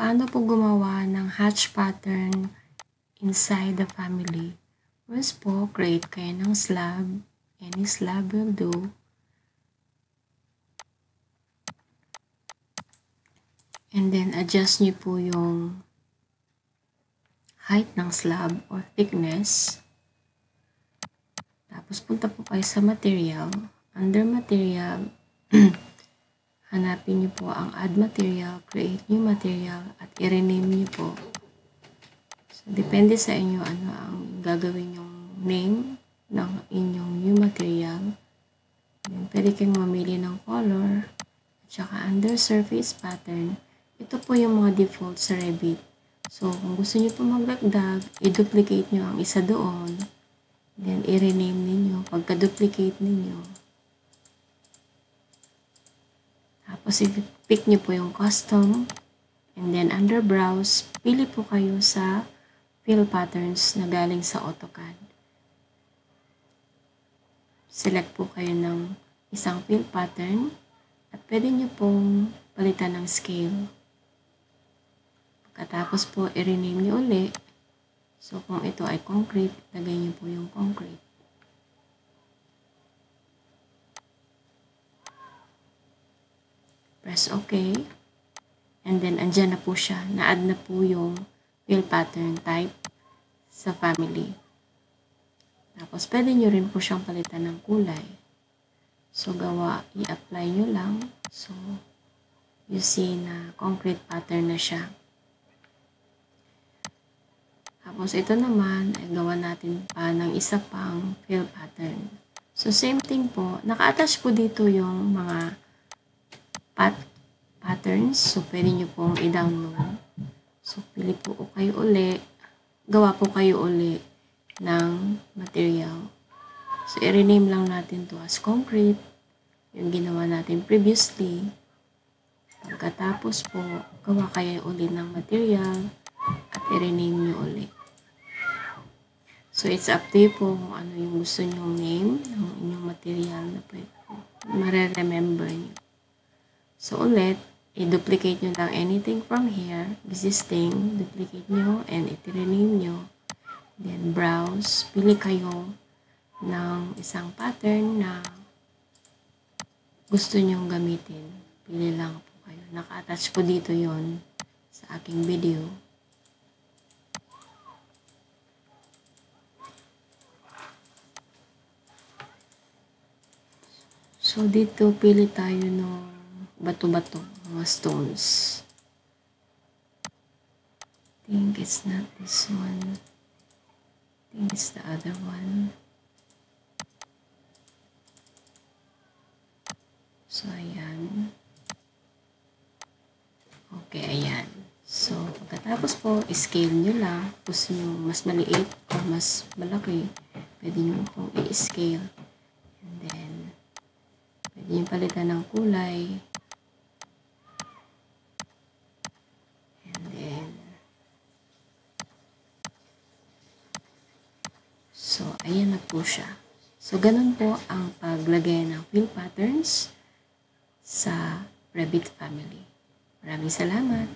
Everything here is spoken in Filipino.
Paano po gumawa ng hatch pattern inside the family? First po, create kayo ng slab. Any slab will do. And then, adjust nyo po yung height ng slab or thickness. Tapos, punta po kayo sa material. Under material, hanapin nyo po ang add material, create new material, at i-rename nyo po. So, depende sa inyo ano ang gagawin yung name ng inyong new material. Then, pwede kayong mamili ng color, at saka under surface pattern, ito po yung mga default sa Revit. So, kung gusto niyo po magdagdag, i-duplicate nyo ang isa doon. Then, i-rename ninyo. Pagka-duplicate ninyo, Tapos, i-pick nyo po yung custom. And then, under browse, pili po kayo sa fill patterns na galing sa AutoCAD. Select po kayo ng isang fill pattern at pwede nyo pong palitan ng scale. Pagkatapos po, i-rename nyo uli. So, kung ito ay concrete, lagay nyo po yung concrete. Press OK. And then, andyan na po siya. Na-add na po yung fill pattern type sa family. Tapos, pwede nyo rin po siyang palitan ng kulay. So, gawa, i-apply nyo lang. So, you see na concrete pattern na siya. Tapos, ito naman, ay gawa natin pa ng isa pang fill pattern. So, same thing po. Naka-attach po dito yung mga pat patterns. So, pwede nyo pong i-download. So, pili po kayo uli. Gawa po kayo uli ng material. So, i-rename lang natin to as concrete. Yung ginawa natin previously. Pagkatapos po, gawa kayo uli ng material at i-rename nyo uli. So, it's up to you po kung ano yung gusto nyong name ng inyong material na pwede mare-remember nyo. So, ulit, i-duplicate nyo lang anything from here, existing, duplicate nyo, and i-rename nyo. Then, browse. Pili kayo ng isang pattern na gusto nyong gamitin. Pili lang po kayo. Naka-attach po dito yon sa aking video. So, dito pili tayo ng bato-bato, mga stones. I think it's not this one. I think it's the other one. So, ayan. Okay, ayan. So, pagkatapos po, scale nyo lang. Gusto nyo mas maliit o mas malaki. Pwede nyo pong i-scale. And then, pwede nyo palitan ng kulay. So, ayan na po siya. So, ganun po ang paglagay ng fill patterns sa Revit family. Maraming salamat.